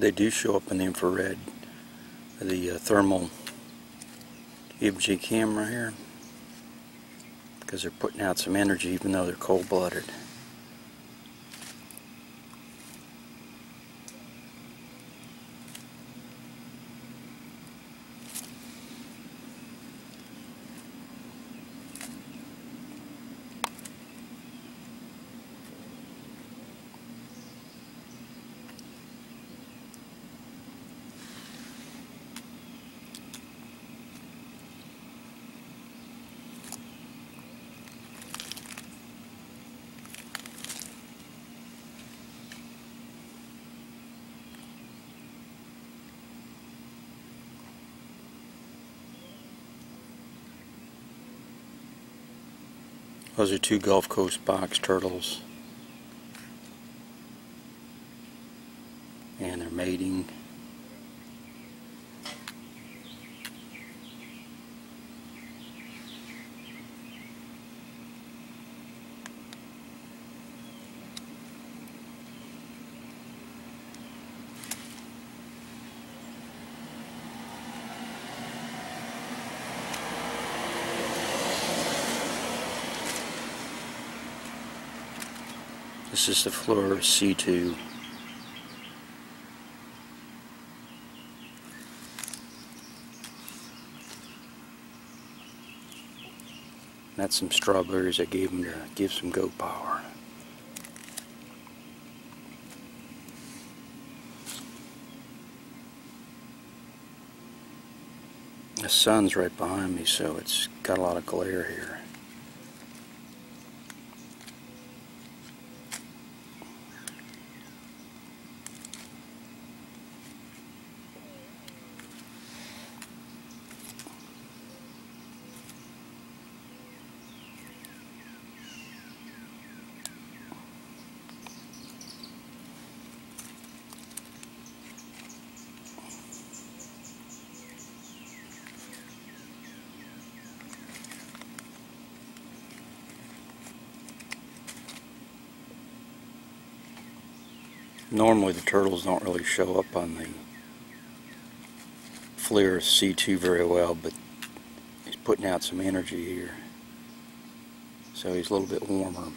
They do show up in the infrared, the uh, thermal EFG camera here, because they're putting out some energy even though they're cold-blooded. Those are two Gulf Coast box turtles. And they're mating. This is the FLIR C2. That's some strawberries I gave them to give some goat power. The sun's right behind me, so it's got a lot of glare here. Normally the turtles don't really show up on the FLIR C2 very well, but he's putting out some energy here. So he's a little bit warmer.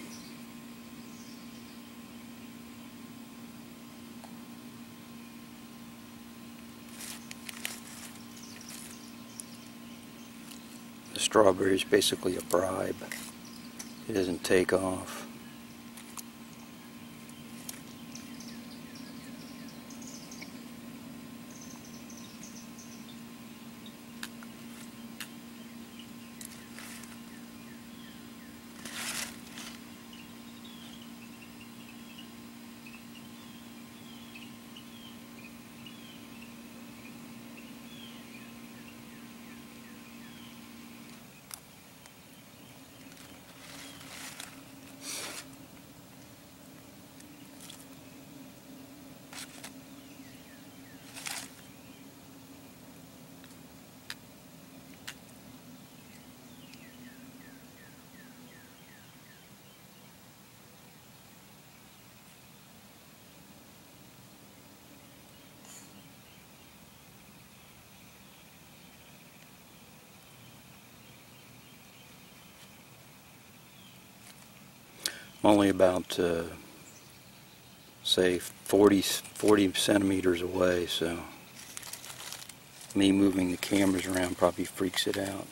The strawberry is basically a bribe. It doesn't take off. Only about, uh, say, 40, 40 centimeters away, so me moving the cameras around probably freaks it out.